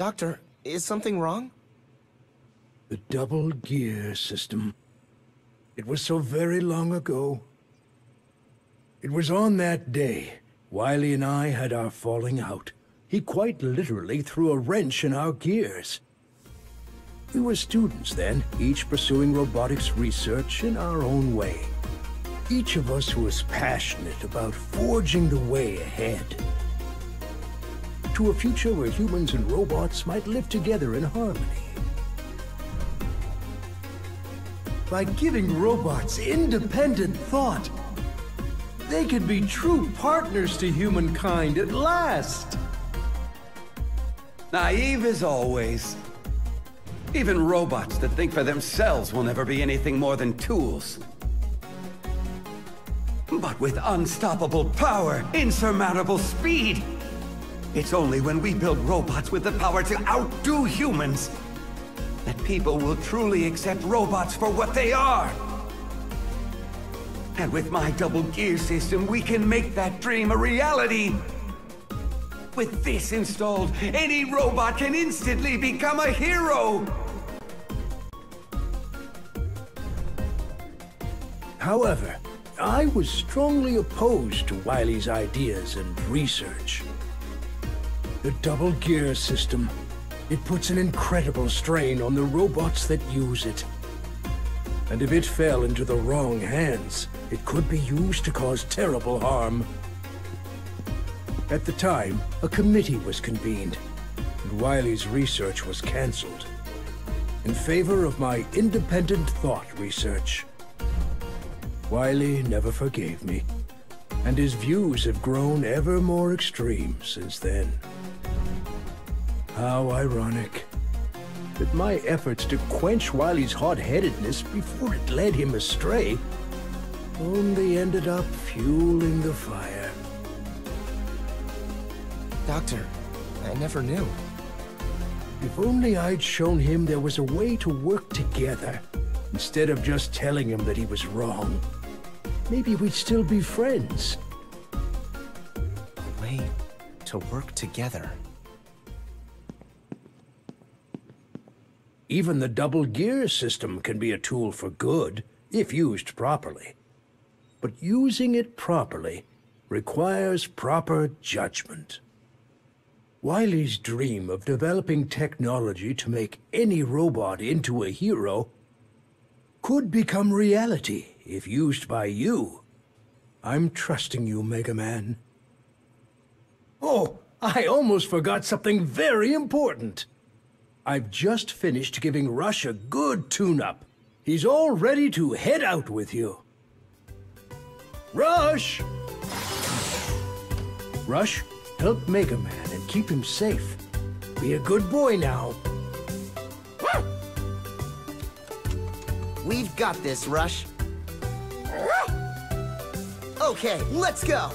Doctor, is something wrong? The double gear system. It was so very long ago. It was on that day, Wily and I had our falling out. He quite literally threw a wrench in our gears. We were students then, each pursuing robotics research in our own way. Each of us was passionate about forging the way ahead. To a future where humans and robots might live together in harmony. By giving robots independent thought, they could be true partners to humankind at last. Naive as always. Even robots that think for themselves will never be anything more than tools. But with unstoppable power, insurmountable speed, it's only when we build robots with the power to outdo humans that people will truly accept robots for what they are. And with my double gear system, we can make that dream a reality. With this installed, any robot can instantly become a hero! However, I was strongly opposed to Wily's ideas and research. The double gear system, it puts an incredible strain on the robots that use it. And if it fell into the wrong hands, it could be used to cause terrible harm. At the time, a committee was convened, and Wily's research was cancelled in favor of my independent thought research. Wily never forgave me, and his views have grown ever more extreme since then. How ironic that my efforts to quench Wily's hot-headedness before it led him astray only ended up fueling the fire. Doctor, I never knew. If only I'd shown him there was a way to work together, instead of just telling him that he was wrong. Maybe we'd still be friends. A way to work together. Even the double gear system can be a tool for good, if used properly. But using it properly requires proper judgment. Wily's dream of developing technology to make any robot into a hero could become reality if used by you. I'm trusting you, Mega Man. Oh, I almost forgot something very important. I've just finished giving Rush a good tune-up. He's all ready to head out with you. Rush! Rush, help Mega Man and keep him safe. Be a good boy now. We've got this, Rush. Okay, let's go!